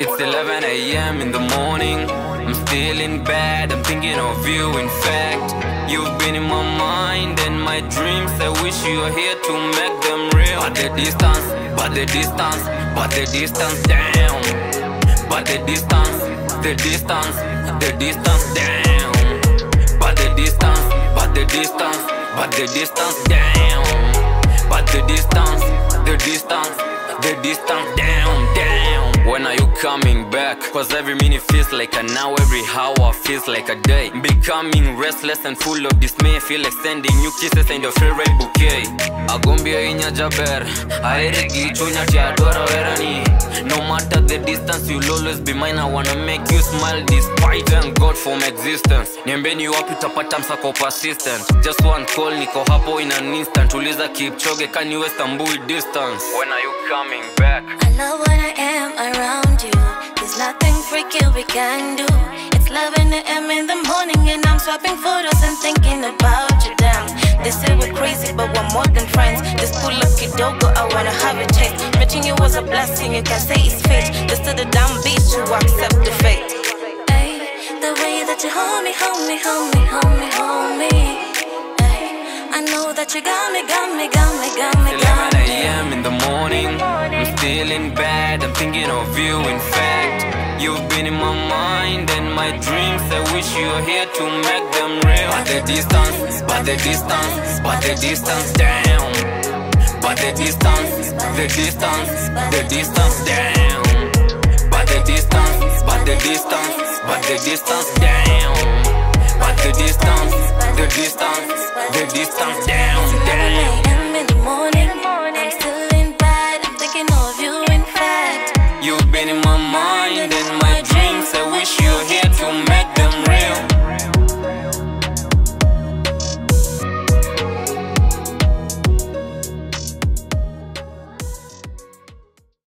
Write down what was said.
It's 11 a.m. in the morning. I'm still in bed, I'm thinking of you. In fact, you've been in my mind and my dreams. I wish you were here to make them real. But the distance, but the distance, but the distance, damn. But the distance, the distance, the distance, damn. But the distance, but the distance, but the distance, damn. But the distance, the distance, the distance, damn, damn. When you coming back? Cause every minute feels like an hour, every hour feels like a day. Becoming restless and full of dismay. Feel like sending you kisses and your favorite bouquet. Agombia inya jaber, aeregi chunya tiadora verani. No matter the distance, you'll always be mine. I wanna make you smile despite thank God for my existence. Niambeni wapi utapata msako persistent. Just one call, niko hapo in an instant. Uliza Kipchoge, can you Istanbul distance? When are you coming back? I love when I am around freaky we can do. It's 11 a.m. in the morning and I'm swapping photos and thinking about you. Damn, they say we're crazy, but we're more than friends. This pull up kidogo, I wanna have a taste. Meeting you was a blessing, you can say it's fate. Just to the damn beat to accept the fate. Ay, the way that you hold me, hold me, hold me, hold me, hold me. Ay, I know that you got me, got me, got me, got me, got me. 11 a.m. in the morning. I'm in bed, I'm thinking of you. In fact, you've been in my mind and my dreams. I wish you were here to make them real. But the distance, but the distance, but the distance, damn. But the distance, the distance, the distance, damn. But the distance, but the distance, but the distance, damn. But the distance, the distance, the distance. 11 a.m. in the morning